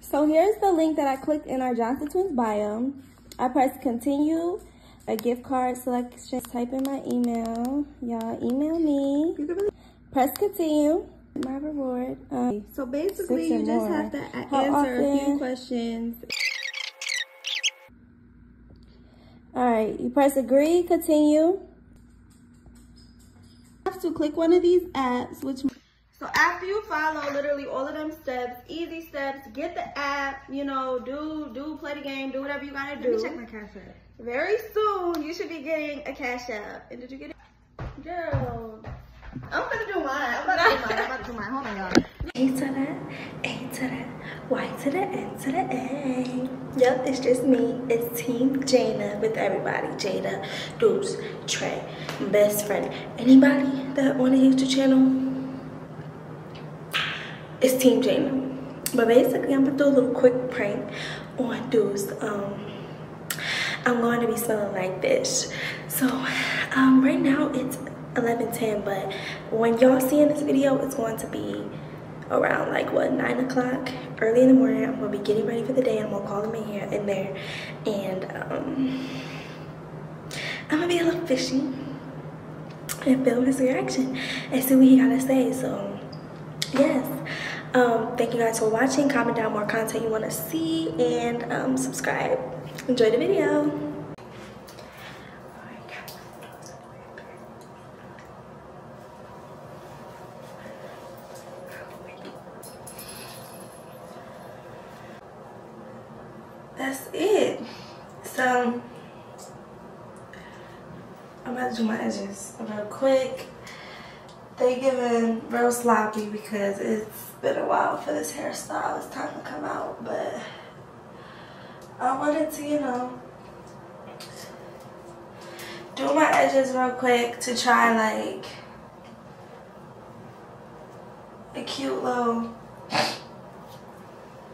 So here's the link that I clicked in our Johnston Twins bio. I press continue, a gift card selection, type in my email. Y'all email me. Press continue. My reward. Um, so basically, you just more. have to answer often? a few questions. All right, you press agree, continue. You have to click one of these apps, which so after you follow literally all of them steps, easy steps, get the app, you know, do do play the game, do whatever you gotta do. Let me check my cash app. Very soon you should be getting a cash app. And did you get it? Girl. I'm gonna do mine. I'm about to do mine. I'm about to do mine. Hold on, y'all. A to the A to the Y to the N to the A. Yep, it's just me. It's Team Jana with everybody. Jada, Deuce, Trey, best friend. Anybody that want a YouTube channel, it's Team Jana. But basically, I'm gonna do a little quick prank on Deuce. Um, I'm going to be smelling like this. So, um, right now it's 11.10 but when y'all seeing this video it's going to be around like what 9 o'clock early in the morning i'm gonna be getting ready for the day i'm gonna call him in here in there and um i'm gonna be a little fishy and film his reaction and see what he gotta say so yes um thank you guys for watching comment down more content you want to see and um subscribe enjoy the video that's it. So I'm about to do my edges real quick. They giving real sloppy because it's been a while for this hairstyle. It's time to come out, but I wanted to, you know, do my edges real quick to try like a cute little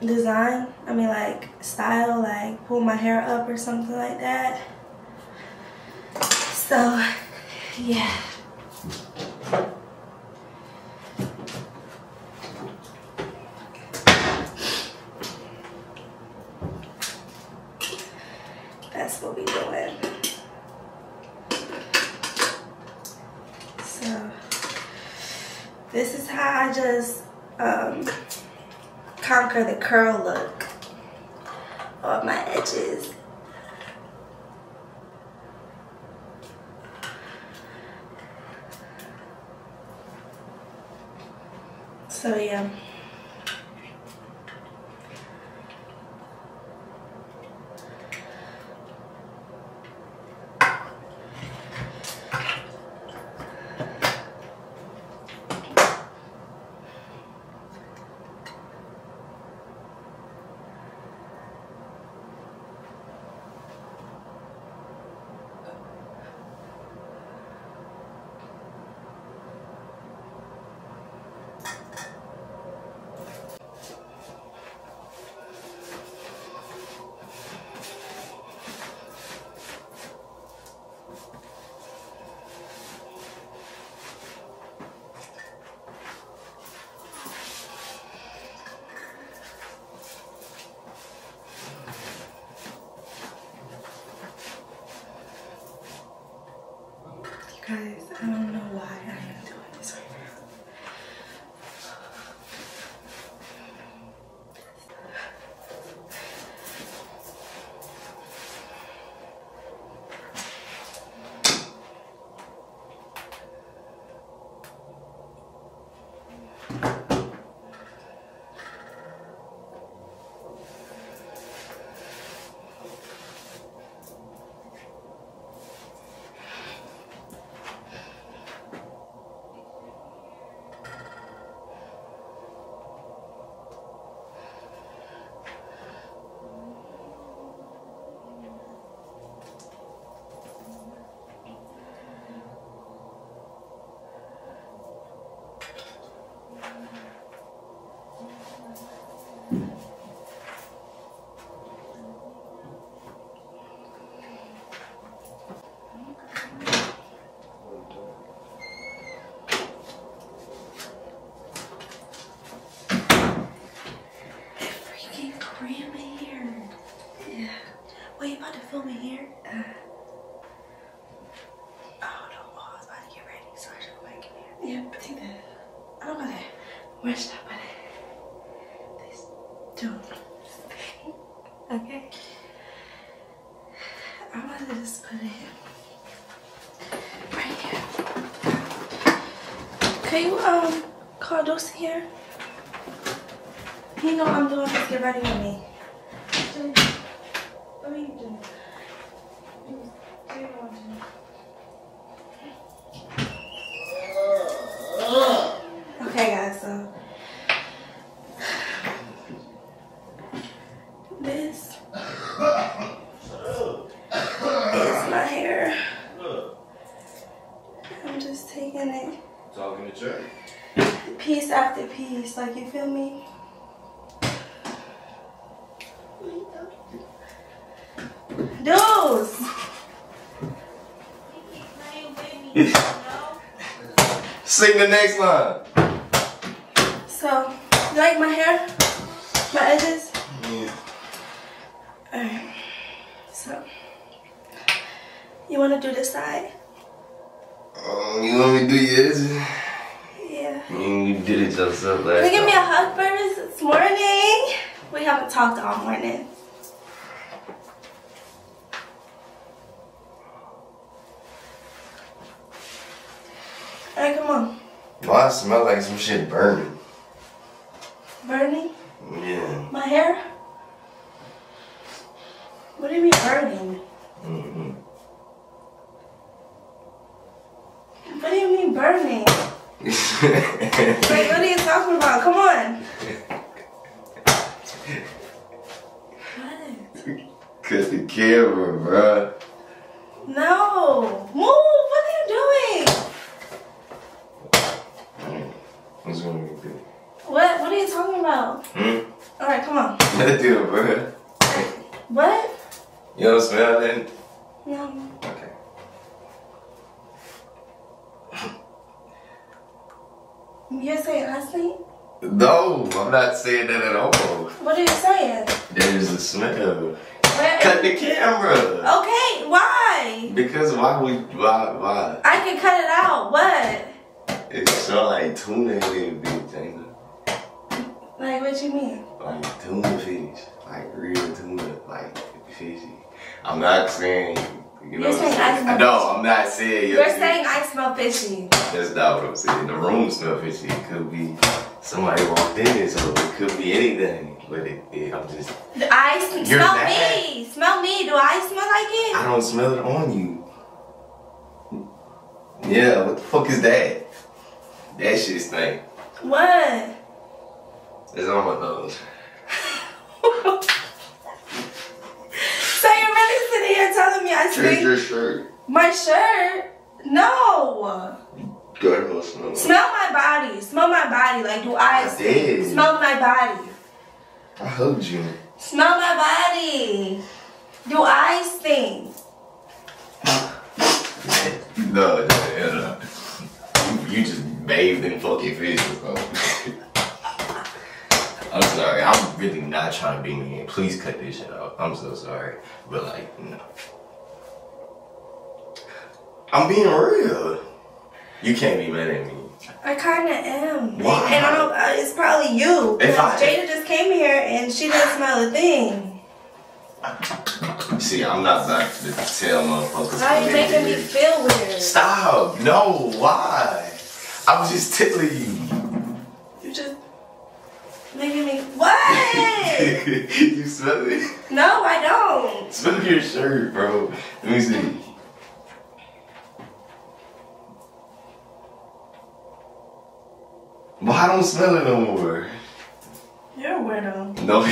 design. I mean like style like pull my hair up or something like that. So yeah that's what we doing so this is how i just um conquer the curl look on my edges. So yeah. I put it? This two. okay. I'm gonna just put it right here. Can you um call Deuce here? You know I'm doing this. Get ready with me. What are you doing? Okay, guys, so this is my hair. I'm just taking it Talking to church. piece after piece, like you feel me? Dudes! Sing the next line. So, you like my hair? My edges? Yeah. Alright. So, you want to do this side? Um, you want me to do yours? Yeah. You, did it yourself last Can you give me a hug first? It's morning. We haven't talked all morning. Alright, come on. I smell like some shit burning? Burning? Yeah. My hair? What do you mean burning? Mm-hmm. What do you mean burning? Like, what are you talking about? Come on. What? Cut the camera, bruh. No. Move. What are you doing? What's gonna be good? What? What are you talking about? Hmm? All right, come on. Let's do it, bruh. What? You don't smell that? No. Okay. You're saying I stink? No, I'm not saying that at all. What are you saying? There's a smell. Where? Cut the camera. Okay. Why? Because why we why why? I can cut it out. What? It's so like tuna in there, bitch. Ain't it? Like, what you mean? Like tuna fish, like real tuna, like fishy. I'm not saying. You know You're saying I smell No, I'm not saying. You're saying I smell fishy. That's not what I'm saying. The room smell fishy. It could be somebody walked in it, so it could be anything. But it, it I'm just. I You're smell me. Smell me. Do I smell like it? I don't smell it on you. Yeah, what the fuck is that? That shit stink. What? It's on my nose. So you're really sitting here telling me I Here's your shirt. My shirt? No. Go ahead and smell. Smell my body. Smell my body. Like, do I, I did. Smell my body. I hugged you. Smell my body. Do I stink? No, no, no, no. You just bathed in fucking fish something. I'm sorry. I'm really not trying to be mean. Please cut this shit out. I'm so sorry. But like, no. I'm being real. You can't be mad at me. I kind of am. Why? And I don't, uh, it's probably you. If I- Jada just came here and she didn't smell a thing. See, I'm not about to tell motherfuckers. Why are you making me feel weird? Stop. No, why? I was just telling you. Making me. What? you smell it? no, I don't. Smell your shirt, bro. Let me see. But I don't smell it no more. You're a weirdo. No.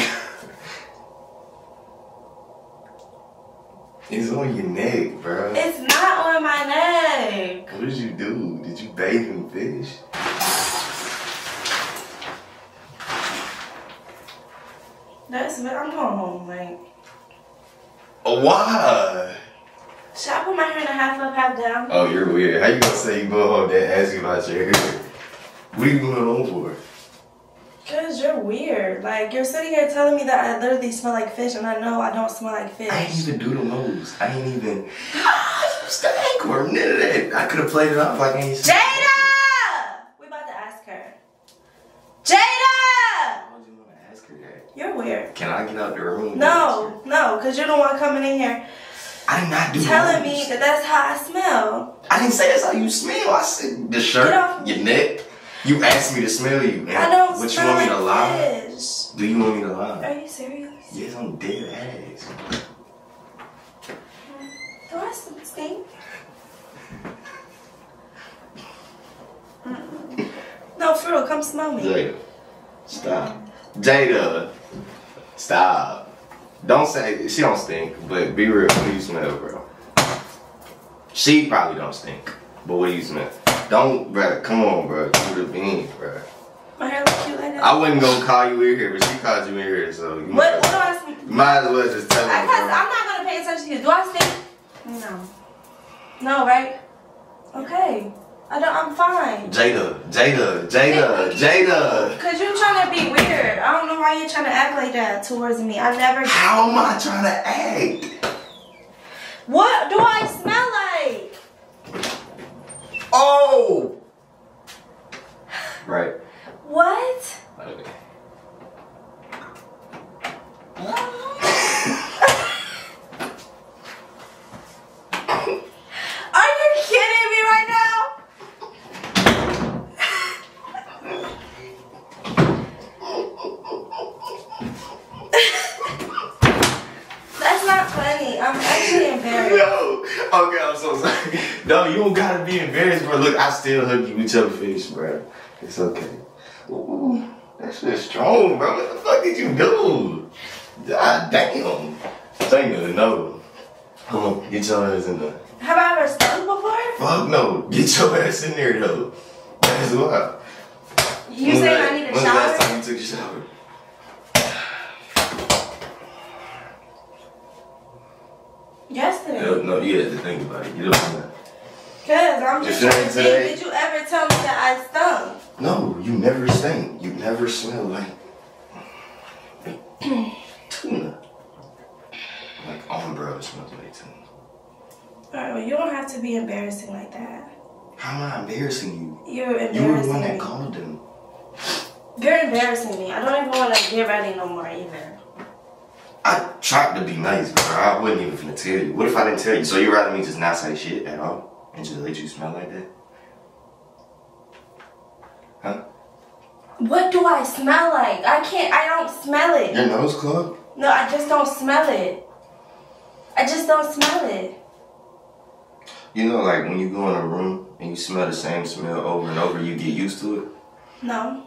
it's on your neck, bro. It's not on my neck. What did you do? Did you bathe in fish? That's what I'm going home. Like, why? should I put my hair in a half up, half down? Oh, you're weird. How you gonna say you go home and ask you about your hair? What are you going home for? Cause you're weird. Like you're sitting here telling me that I literally smell like fish, and I know I don't smell like fish. I ain't even do the moves. I ain't even. Ah, you stank or none of that. I could have played it off like I ain't. Jada! We about to ask her. Get out the room? No, no, because you're the one coming in here I did not do telling me that that's how I smell. I didn't say that's how you smell. I said the shirt, your neck. You asked me to smell you. And I don't What smell you want me like to lie? fish. Do you want me to lie? Are you serious? Yes, I'm dead ass. Do I stink? No, for real, come smell me. Jada, stop. Jada, stop. Don't say she don't stink, but be real. What do you smell, bro? She probably don't stink, but what do you smell? Don't, bro. Come on, bro. Do the beans, bro. My hair look cute like that. I wouldn't gonna call you in here, but she called you in here, so you what, might, what do I smell? might as well just tell me. I'm not gonna pay attention to you. Do I stink? No. No, right? Okay. I don't. I'm fine. Jada, Jada, Jada, Jada. Cause you're trying to be weird. I don't know why you're trying to act like that towards me. I never. How am I trying to act? What do I smell like? Oh. Right. What? Okay. Are you kidding me right now? That's not funny. I'm actually embarrassed. No. Okay, I'm so sorry. No, you don't gotta be embarrassed, bro. Look, I still hug you with your face, bro. It's okay. Ooh, that shit's strong, bro. What the fuck did you do? God damn. Dang no. Come on, get your ass in there. Have I ever stung before? Fuck no. Get your ass in there, though. That's why. You When's saying I need a when's the last time you took a shower? Yesterday. No, no, you had to think about it. You don't know. Cause I'm just trying to think. Did you ever tell me that I stung? No, you never stink. You never smell like tuna. Like umbrella smells like tuna. Alright, well, you don't have to be embarrassing like that. How am I embarrassing you? You're embarrassing me. You were the one that me. called them. You're embarrassing me. I don't even want to get ready no more either. I tried to be nice, bro. I wasn't even gonna tell you. What if I didn't tell you? So you rather me just not say shit at all and just let you smell like that? Huh? What do I smell like? I can't. I don't smell it. Your nose clogged? No, I just don't smell it. I just don't smell it. You know, like when you go in a room and you smell the same smell over and over, you get used to it. No.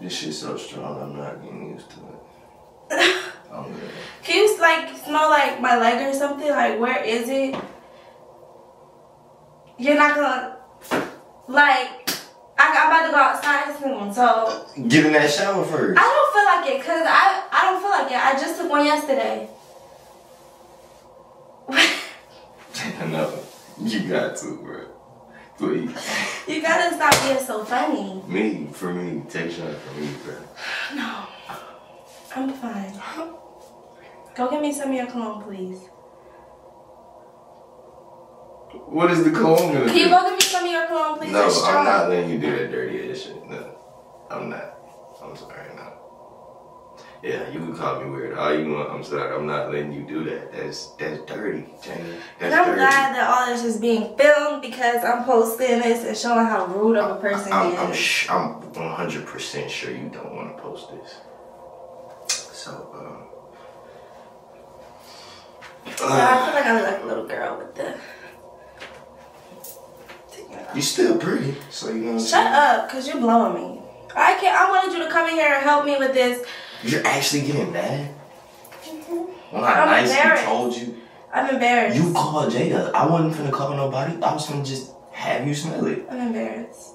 This shit's so strong, I'm not getting used to it. I'm good. Can you like smell like my leg or something? Like where is it? You're not gonna like. I, I'm about to go outside soon, so Get in that shower first. I don't feel like it because I I don't feel like it. I just took one yesterday. no, you got to, bro. Please. you gotta stop being so funny. Me, for me, take shot for me, bro. No, I'm fine. Go get me some of your cologne, please. What is the cologne gonna Can you do? go get me some of your cologne, please? No, I'm strong. not letting you do that dirty ass shit. No, I'm not. I'm sorry, no. Yeah, you can call me weird all you want. I'm sorry, I'm not letting you do that. That's that's dirty, Jamie. And That's I'm dirty. glad that all this is being filmed because I'm posting this and showing how rude of a person I'm, I'm, is. sh- I'm 100% sure you don't want to post this. So, um. Yeah, I feel like I look like a little girl with the. You still pretty, so you what I'm Shut up, cause you're blowing me. I can't. I wanted you to come in here and help me with this. You're actually getting mad? Mm-hmm. When I I'm nicely told you, I'm embarrassed. you called Jada. I wasn't finna call nobody. I was finna just have you smell it. I'm embarrassed.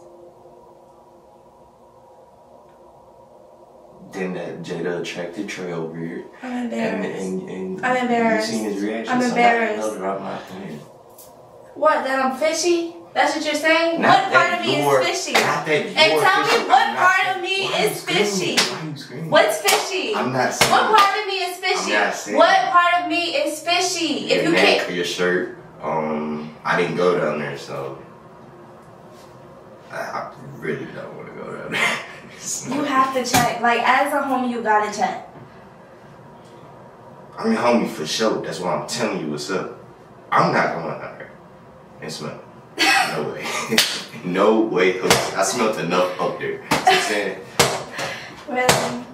Then that Jada attracted Trey over here. I'm And, embarrassed. and, and I'm embarrassed. You seen his reaction. I'm so now you embarrassed. I'm not. What? That I'm fishy? That's what you're saying? Not what part of me is fishy? And tell me what I'm part of me is fishy? Why you? What's fishy? I'm not saying. What part of me is fishy? I'm not saying- What part of me is fishy? your If you neck can't. your shirt. Um, I didn't go down there, so I, I really don't want to go down there. You have to check. Like as a homie, you gotta check. I mean, homie, for sure. That's why I'm telling you what's up. I'm not going down there and smell. No way. no way. I smelled enough up there. Just saying. Really?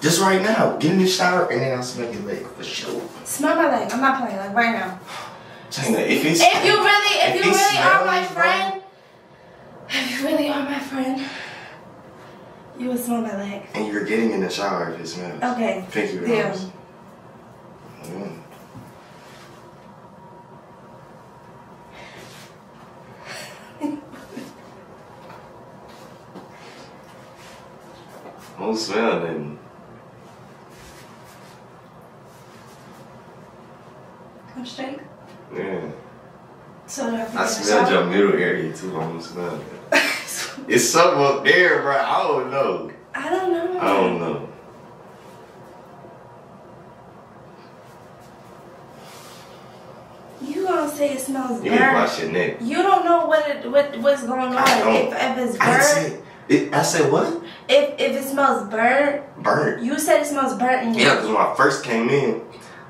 Just right now. Get in the shower and then I'll smell your leg for sure. Smell my leg. I'm not playing. Like right now. China, if it's If you really, if, If you really are my friend, if you really are my friend, you would smell my leg. and you're getting in the shower if it smells. Okay. Pinky Deal. rings. Nothing. Straight. Yeah. So I have to I get in the smelled your middle area too. I don't smell it. It's something up there, bro. I don't know. I don't know. I don't know. You gonna say it smells You need to wash your neck. You don't know what it what what's going on. If, if it's I didn't burnt, say it. I said what? if if it smells burnt, Burnt. you said it smells burnt in Yeah, because when I first came in,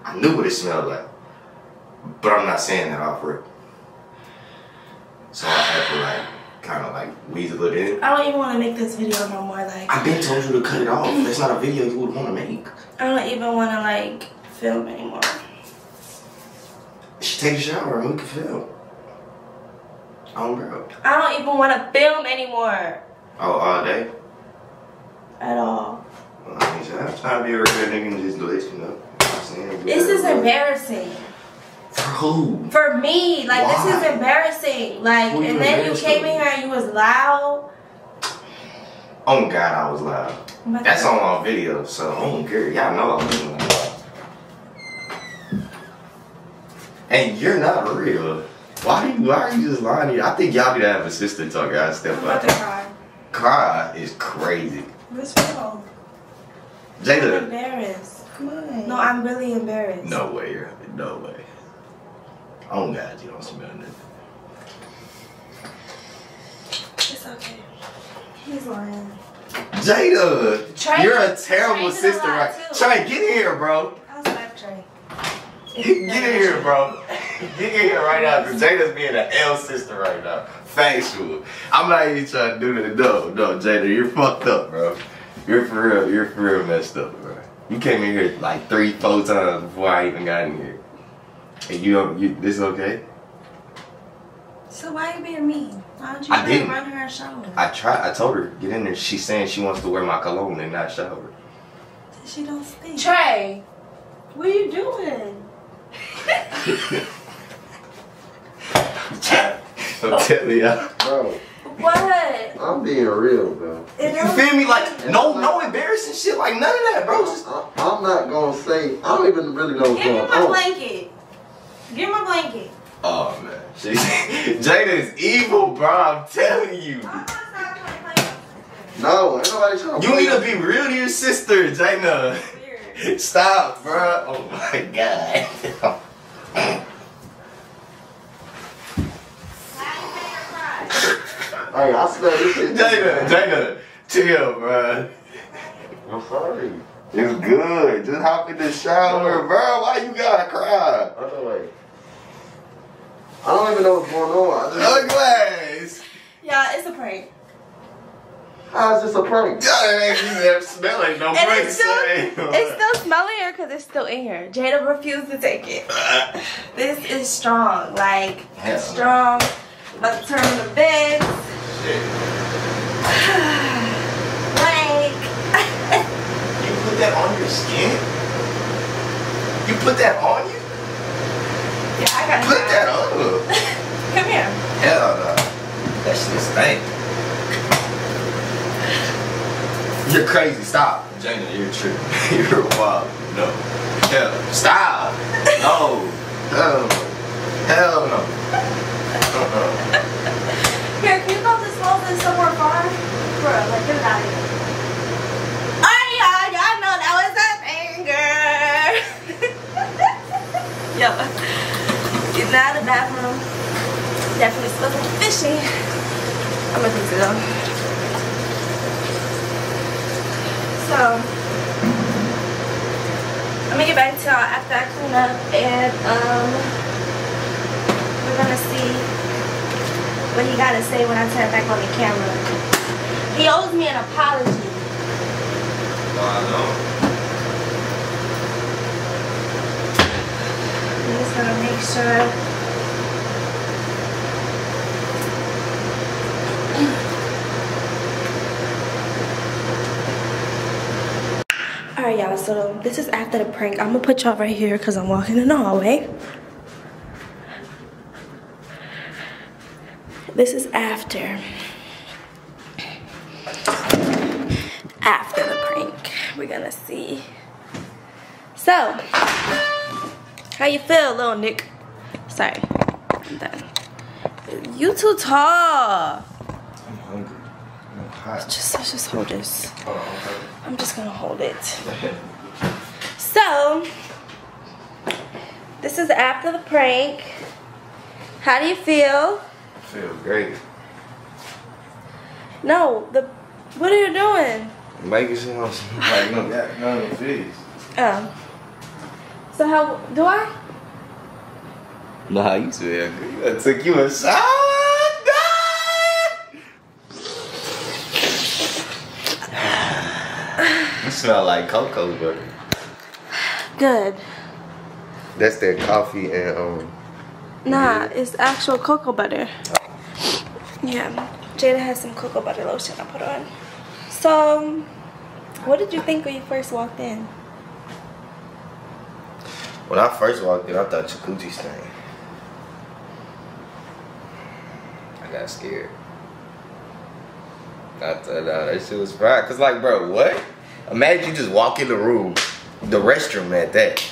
I knew what it smelled like. But I'm not saying that off rip. So I had to like kind of like weasel it in. I don't even want to make this video no more. Like I've been told you to cut it off. That's not a video you would want to make. I don't even want to like film anymore. She take a shower and we can film. Oh, bro. I don't even want to film anymore Oh, all day? at all. Well, I mean, I'm trying to be a real nigga and just let you know. You know what I'm saying? This is embarrassing For who? for me. Like this is embarrassing. Like and then you came in here and you was loud. Oh, God, I was loud. That's on my video, so I don't care. Y'all know I was loud. And you're not real. Why you why are you just lying to you? I think y'all need to have a sister talk. Y'all step I'm about up. To cry. Cry is crazy. What's wrong? I'm Jada. embarrassed. Come on. No, I'm really embarrassed. No way, you're- no way. Oh God, you don't smell nothing. It's okay. He's lying. Jada, Trey- you're a terrible Trey's sister, right? too. Trey, get in here, bro. I'll slap Trey. Get in here, bro. Get in here right now, because Jada's being an L sister right now. Factual. I'm not even trying to do that. No, no, Jada, you're fucked up, bro. You're for real, you're for real messed up, bro. You came in here like three, four times before I even got in here. And you, don't- you this okay? So why you being mean? Why don't you I didn't. run her a shower? I tried, I told her, get in there. She's saying she wants to wear my cologne and not shower. She don't stink. Trey, what are you doing? I'm telling ya. Bro, What? I'm being real, bro. It You feel me? Like, no, no embarrassing shit, like none of that, bro. Just I, I'm not gonna say. I don't even really know what's Give me going my on. blanket. Give me my blanket. Oh man, she, Jada is evil, bro. I'm telling you. I'm gonna stop trying to play No, ain't nobody trying to. You need to be real to your sister, Jada. Weird. Stop, bro. Oh my god. Hey, I smell this shit. Jada, Jada, chill, bro. I'm sorry. It's good. Just hop in the shower, bro. Why you gotta cry? Other way. I don't even know what's going on. I just, Uglass. Yeah, it's a prank. how is this a prank? Y'all ain't even smelling no And break it's still, it's still smelling here because it's still in here. Jada refused to take it. This is strong. Like, Hell strong. Let's turn the bed. Like, You put that on your skin? You put that on you? yeah, I got Put that on. Come here. Hell no. That shit stink. You're crazy. Stop. Jana, you're tripping. you're wild. No. Hell. Stop. No. Hell no. Hell no. Uh-uh. Here, can you go dispose this somewhere far? Oh, yeah, y'all know that was a finger. Yo, getting out of the bathroom. Definitely smells like fishy. I'm gonna fix it though. So, I'm gonna get back to y'all after I clean up and um, we're gonna see what he gotta say when I turn back on the camera. He owes me an apology. No, I know. I'm just gonna make sure. All right, y'all, so this is after the prank. I'm gonna put y'all right here because I'm walking in the hallway. This is after. After the prank. We're gonna see. So, how you feel, little Nick? Sorry, I'm done. You too tall. I'm hungry. I'm hot. Just, let's just hold this. Oh, okay. I'm just gonna hold it. So, this is after the prank. How do you feel? feel great. No, the. What are you doing? Sure I'm like no got none of fish. Oh. So how do I? Nah, you feel good. I took you a shot. You smell like cocoa butter. Good. That's that coffee and um. Nah, it's actual cocoa butter. Yeah, Jada has some cocoa butter lotion I put on. So, what did you think when you first walked in? When I first walked in, I thought jacuzzi stank. I got scared. I thought that shit was fried. Cause like, bro, what? Imagine you just walk in the room, the restroom at that.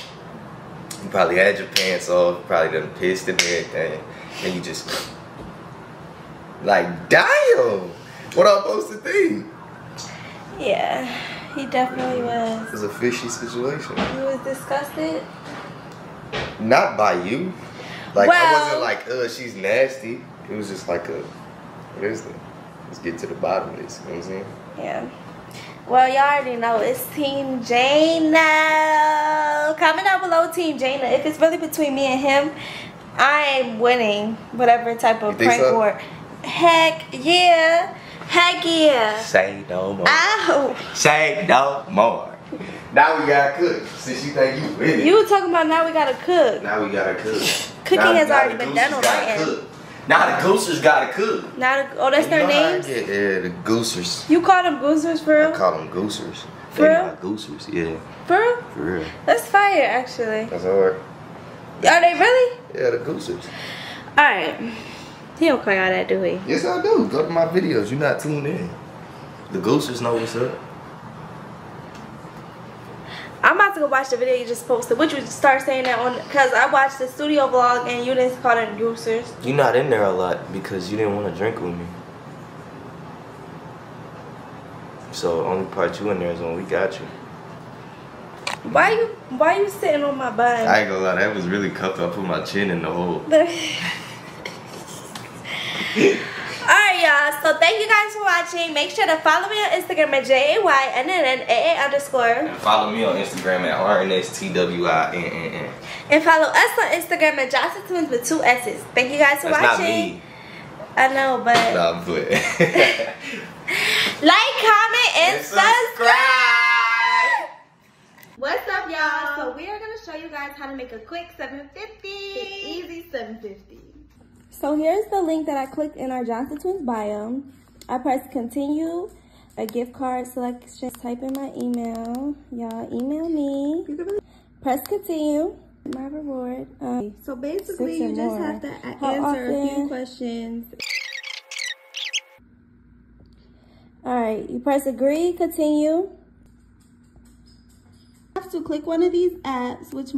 You probably had your pants off, probably done pissed and everything, and you just like, damn, what I'm supposed to think? Yeah, he definitely was. It was a fishy situation. He was disgusted. Not by you. Like I wasn't like, uh, she's nasty. It was just like a, what is it? Let's get to the bottom of this. You know what I'm saying? Yeah. Well, y'all already know it's Team Jana. Comment down below, Team Jana. If it's really between me and him, I'm winning whatever type of prank so? war. Heck yeah. Heck yeah. Say no more. Ow. Say no more. Now we gotta cook. Since you think you it. You were talking about now we gotta cook. now we gotta cook. Cooking Now- has now already been done on my end. cook. Now the goosers gotta cook. Now, the, oh, that's You their names? get- Yeah, the goosers. You call them goosers for I call them goosers. For They real? goosers, yeah. For real? For real. That's fire, actually. That's hard. Are they really? Yeah, the goosers. Alright. He don't call y'all that, do he? Yes, I do. Go to my videos. You're not tuned in. The goosers know what's up. I'm about to go watch the video you just posted. Would you start saying that on? Because I watched the studio vlog and you didn't call them goosers. You're not in there a lot because you didn't want to drink with me. So only part you in there is when we got you. Why you Why you sitting on my bun? I ain't gonna lie, that was really cupped. I put my chin in the hole. Alright, y'all. So thank you guys for watching. Make sure to follow me on Instagram at J A Y N N N A A underscore. And follow me on Instagram at RNSTWINNN. And follow us on Instagram at Johnston Twins with two S's. Thank you guys for That's not me. I know, but Nah, I'm playing. like, comment, and, And subscribe. What's up, y'all? So we are gonna show you guys how to make a quick 750. Easy 750. So here's the link that I clicked in our Johnston Twins bio. I press continue, a gift card selection. Type in my email. Y'all email me. Press continue. My reward. Um, So basically, you just more. have to answer a few questions. all right. You press agree, continue. You have to click one of these apps, which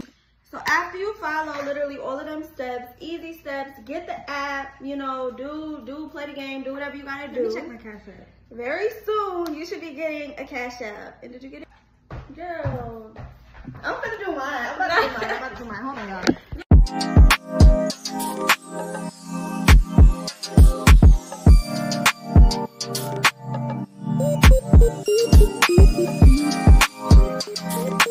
so after you follow literally all of them steps, easy steps, get the app, you know, do do play the game, do whatever you gotta do. Let me check my cash app. Very soon you should be getting a cash app. And did you get it? Girl. I'm gonna do mine. I'm about to do mine. I'm about to do mine. Hold on, y'all.